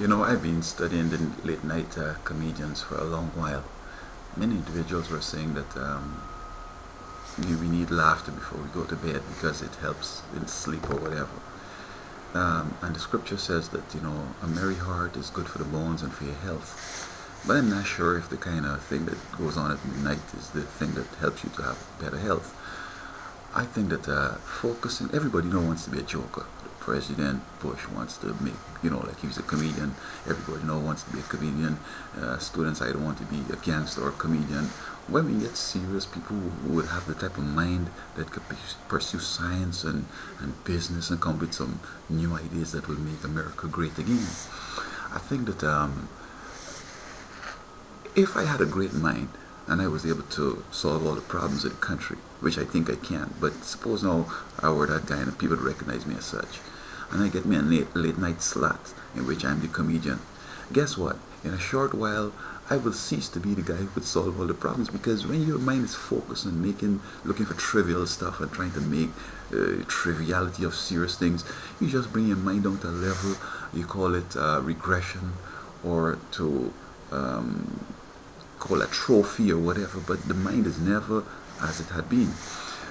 You know, I've been studying the late night uh, comedians for a long while. Many individuals were saying that um, we, need laughter before we go to bed because it helps in sleep or whatever. Um, and the scripture says that, you know, a merry heart is good for the bones and for your health. But I'm not sure if the kind of thing that goes on at night is the thing that helps you to have better health. I think that uh, focusing, everybody you know wants to be a joker. President Bush wants to make, you know, like he's a comedian. Everybody know wants to be a comedian. Uh, students, I don't want to be a gangster or a comedian. When we get serious, people would have the type of mind that could pursue science and, and business and come up with some new ideas that will make America great again. I think that um, if I had a great mind, and I was able to solve all the problems of the country, which I think I can. But suppose now I were that guy and people recognize me as such, and I get me a late, late night slot in which I'm the comedian. Guess what? In a short while, I will cease to be the guy who could solve all the problems because when your mind is focused on making, looking for trivial stuff and trying to make uh, triviality of serious things, you just bring your mind down to a level, you call it uh, regression or to um, call atrophy or whatever, but the mind is never as it had been.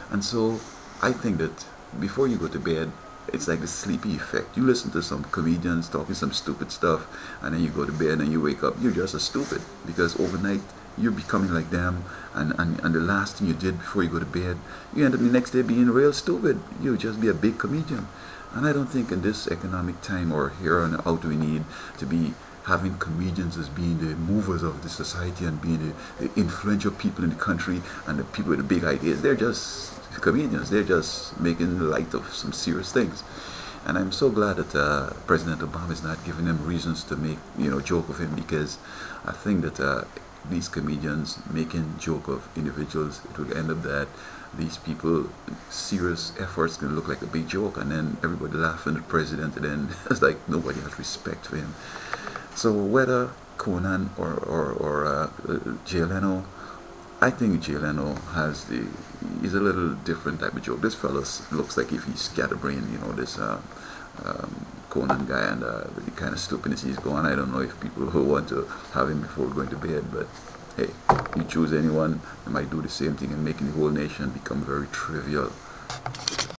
And so I think that before you go to bed, it's like the sleepy effect. You listen to some comedians talking some stupid stuff, and then you go to bed and you wake up, you're just a stupid because overnight you're becoming like them. And, and, and the last thing you did before you go to bed, you end up the next day being real stupid. You just be a big comedian. And I don't think in this economic time or here on out we need to be having comedians as being the movers of the society and being the, the influential people in the country and the people with the big ideas. They're just comedians. They're just making light of some serious things. And I'm so glad that uh, President Obama is not giving them reasons to make, you know, joke of him because I think that uh, these comedians making joke of individuals, it will end up that these people serious efforts to look like a big joke and then everybody laughing at the president and then it's like nobody has respect for him. So whether Conan or, or, or uh, Jay Leno, I think Leno has the, he's a little different type of joke. This fellow looks like if he's scatterbrained, you know, this uh, um, Conan guy and uh, the kind of stupidness he's going. I don't know if people who want to have him before going to bed, but hey, you choose anyone, they might do the same thing and making the whole nation become very trivial.